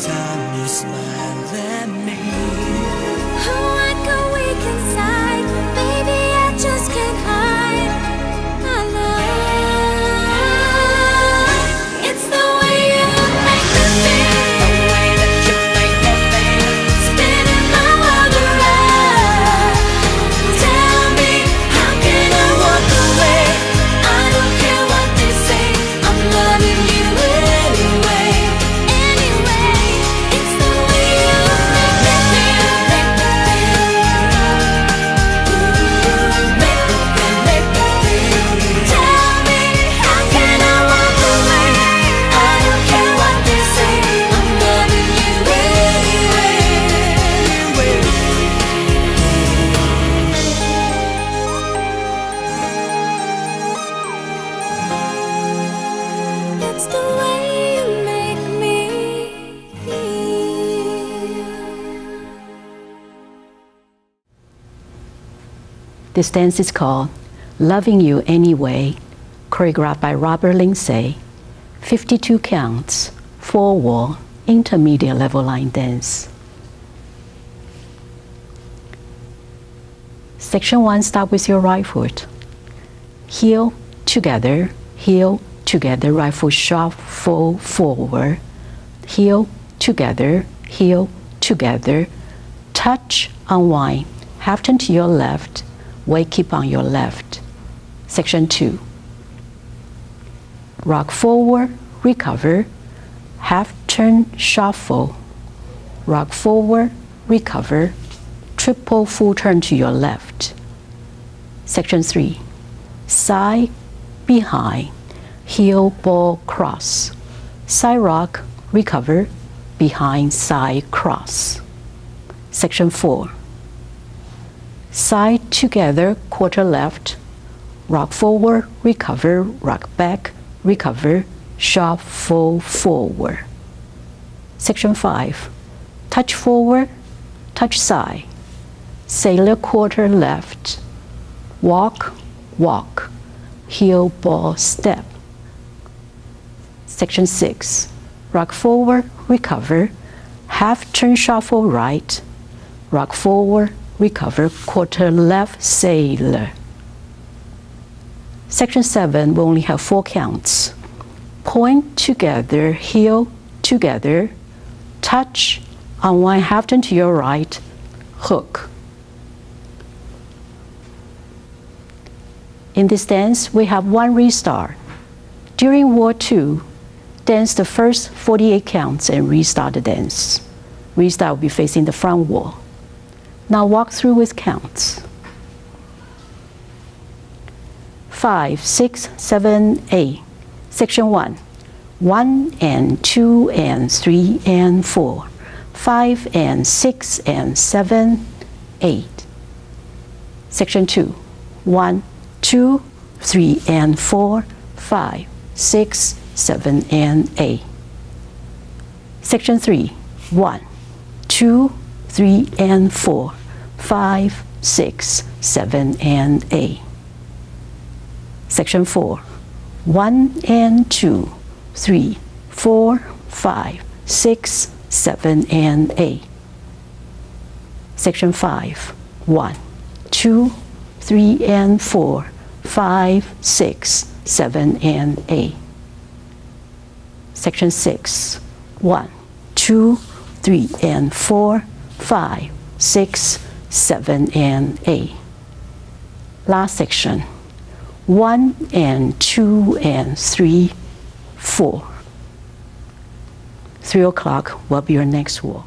time This dance is called Loving You Anyway, choreographed by Robert Lindsay. 52 counts, four wall, intermediate level line dance. Section 1 start with your right foot. Heel together, heel together, right foot shuffle forward. Heel together, heel together. Touch, unwind. Half turn to your left, weight keep on your left. Section 2. Rock forward, recover. Half turn, shuffle. Rock forward, recover. Triple full turn to your left. Section 3. Side, behind. Heel, ball, cross. Side rock, recover. Behind, side, cross. Section 4. Side together, quarter left. Rock forward, recover, rock back, recover, shuffle forward. Section 5. Touch forward, touch side. Sailor quarter left. Walk, walk. Heel ball step. Section 6. Rock forward, recover. Half turn shuffle right. Rock forward, recover, quarter left, sailor. Section 7 we only have four counts. Point together, heel together, touch, on one half turn to your right, hook. In this dance, we have one restart. During Wall II, dance the first 48 counts and restart the dance. Restart will be facing the front wall. Now walk through with counts. five, six, seven, eight. Section one, one and two and three and four, five and six and seven, eight. Section two. two, one, two, three and four, five, six, seven and eight. Section three. three, one, two, three and four, five, six, seven and eight. Section 4. 1 and 2, 3, 4, 5, 6, 7 and 8. Section 5. 1, 2, 3 and 4, 5, 6, 7 and 8. Section 6. 1, 2, 3 and 4, 5, 6, 7 and 8. Last section. 1 and 2 and 3, 4. 3 o'clock will be your next walk.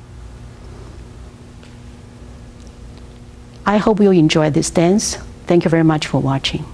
I hope you enjoy this dance. Thank you very much for watching.